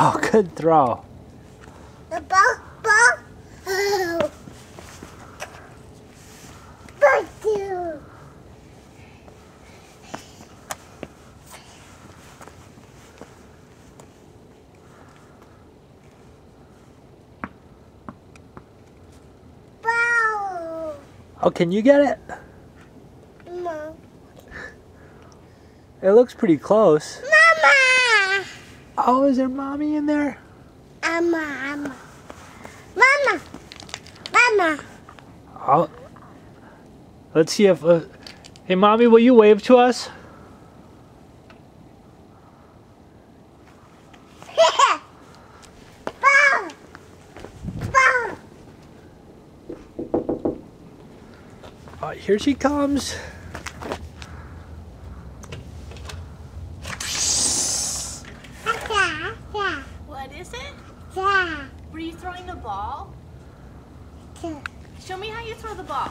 Oh, good throw. The ball, ball. Oh. Thank you. Ball. Oh, can you get it? Mom. It looks pretty close. Mama. Oh, is there mommy in there? Mama. Mama. Mama. Oh. Let's see if. Uh, hey, mommy, will you wave to us? Ball. Ball. Oh, here she comes. Yeah, yeah, What is it? yeah, Were you throwing the ball? yeah. Show me how you throw the ball.